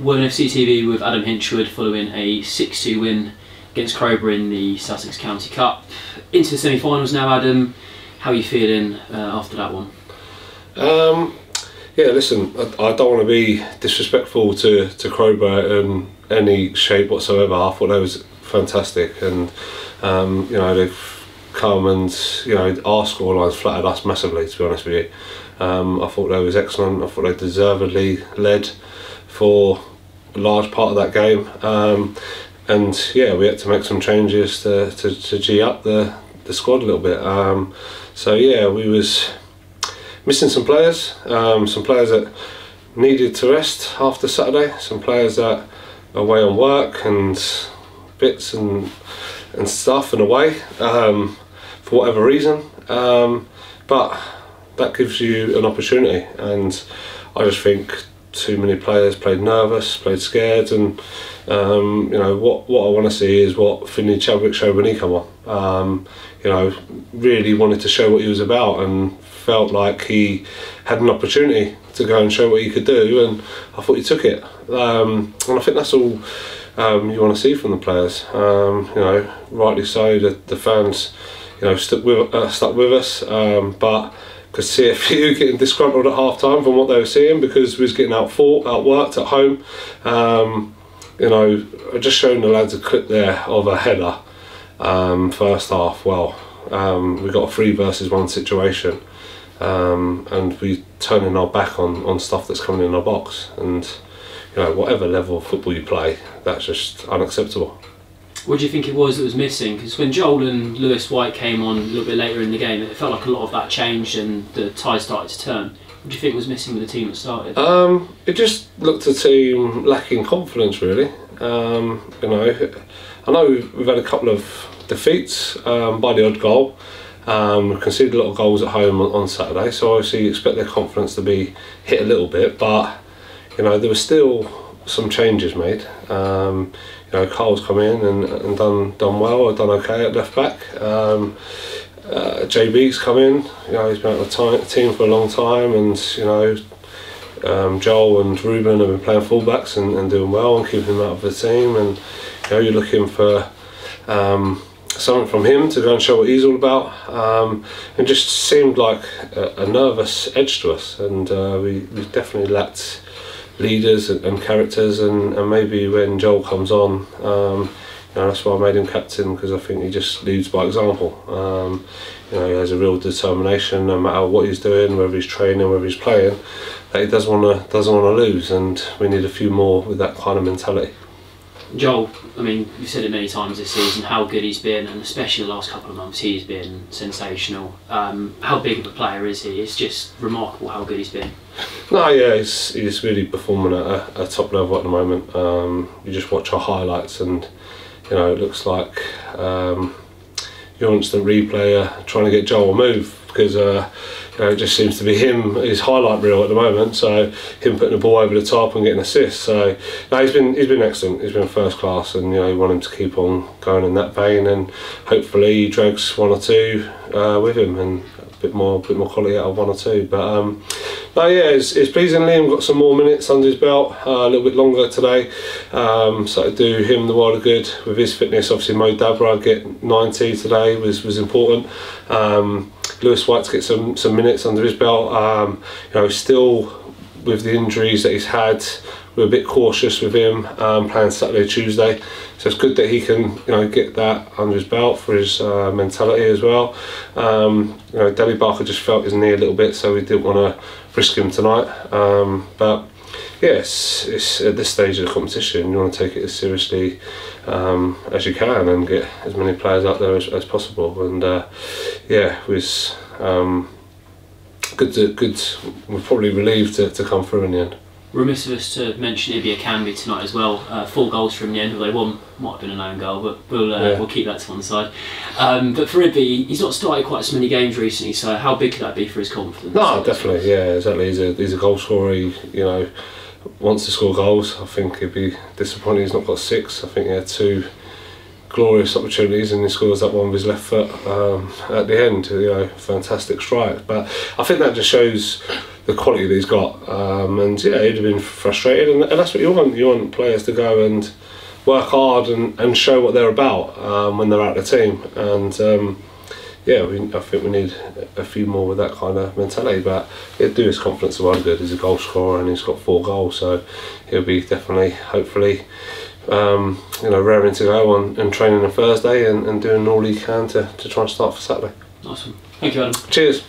One FCTV with Adam Hinshelwood following a 6 2 win against Crowborough in the Sussex County Cup. Into the semi finals now, Adam. How are you feeling uh, after that one? Um, yeah, listen, I, I, don't want to be disrespectful to, to Crowborough in any shape whatsoever. I thought that was fantastic, and um, you know, they've come and you know, our scorelines flattered us massively, to be honest with you. Um, I thought that was excellent. I thought they deservedly led for a large part of that game. Um, and yeah, we had to make some changes to, to, to G up the, the squad a little bit. Um, so yeah, we was missing some players, um, some players that needed to rest after Saturday, some players that are away on work and bits and and stuff and away um, for whatever reason. Um, but that gives you an opportunity, and I just think too many players played nervous, played scared, and um, you know what what I want to see is what Finley Chadwick showed when he came on. Um, you know, really wanted to show what he was about, and felt like he had an opportunity to go and show what he could do, and I thought he took it. Um, and I think that's all um, you want to see from the players. Um, you know, rightly so. The, the fans, you know, stuck with uh, stuck with us, um, but could see a few getting disgruntled at half time from what they were seeing because we was getting out fought, outworked at home. Um, you know, I just showing the lads a clip there of a header um, first half. Well, um, we got a three versus one situation, um, and we turning our back on on stuff that's coming in our box. And you know, whatever level of football you play, that's just unacceptable. What do you think it was that was missing? Because when Joel and Lewis White came on a little bit later in the game, it felt like a lot of that changed and the tide started to turn. What do you think was missing with the team that started? Um, it just looked a team lacking confidence, really. Um, you know, I know we've had a couple of defeats um, by the odd goal. Um, we conceded a lot of goals at home on, on Saturday, so obviously you expect their confidence to be hit a little bit. But you know, there was still some changes made. Um, you know, Carl's come in and, and done done well, or done okay at left back. Um, uh, JB's come in. You know, he's been at the team for a long time, and you know, um, Joel and Ruben have been playing fullbacks and, and doing well and keeping them out of the team. And you know, you're looking for um, something from him to go and show what he's all about. Um, it just seemed like a, a, nervous edge to us, and uh, we, we definitely lacked leaders and, and characters, and, and, maybe when Joel comes on, um, you know, that's why I made him captain because I think he just leads by example. Um, you know, he has a real determination, no matter what he's doing, whether he's training, whether he's playing, that he doesn't want to doesn't want to lose, and we need a few more with that kind of mentality. Joel, I mean, you've said it many times this season how good he's been, and especially the last couple of months, he's been sensational. Um, how big of a player is he? It's just remarkable how good he's been. No, yeah, he's, he's really performing at a, a top level at the moment. Um, you just watch our highlights, and you know, it looks like um, your instant replayer trying to get Joel a move because. Uh, you know, it just seems to be him his highlight reel at the moment. So him putting the ball over the top and getting assists. So no, he's been he's been excellent. He's been first class, and you know you want him to keep on going in that vein, and hopefully he drags one or two uh, with him and a bit more bit more quality out of one or two. But um, no, yeah, it's, it's pleasing. Liam got some more minutes under his belt, uh, a little bit longer today. Um, so to do him the world of good with his fitness. Obviously, Mo Dabra get 90 today was was important. Um, Lewis White to get some some minutes under his belt. Um, you know, still with the injuries that he's had, we're a bit cautious with him um, playing Saturday, Tuesday. So it's good that he can, you know, get that under his belt for his uh, mentality as well. Um, you know, Deli Barker just felt his knee a little bit, so we didn't want to risk him tonight. Um, but yes, it's at this stage of the competition, you want to take it as seriously um, as you can and get as many players out there as, as possible. And uh, yeah, was um, good. To, good. We're probably relieved to, to come through in the end. Remiss of us to mention Ibi Akanbi tonight as well. Uh, four goals from the end, although one might have been an own goal, but we'll uh, yeah. we'll keep that to one side. Um, but for Ibi, he's not started quite so many games recently, so how big could that be for his confidence? No, definitely, yeah, exactly. He's a he's a goal scorer. He, you know, wants to score goals. I think he'd be disappointed he's not got six. I think he had two glorious opportunities and he scores that one with his left foot um, at the end. You know, fantastic strike. But I think that just shows the quality that he's got. Um, and yeah, he'd have been frustrated, and, and, that's what you want. You want players to go and work hard and, and show what they're about um, when they're out the team. And um, yeah, we, I think we need a few more with that kind of mentality. But it do his confidence a while good. He's a goal scorer and he's got four goals, so he'll be definitely, hopefully. Um, you know, raring to go on and training on Thursday and, and doing all he can to, to try and start for Saturday. Awesome. Thank you, Adam. Cheers.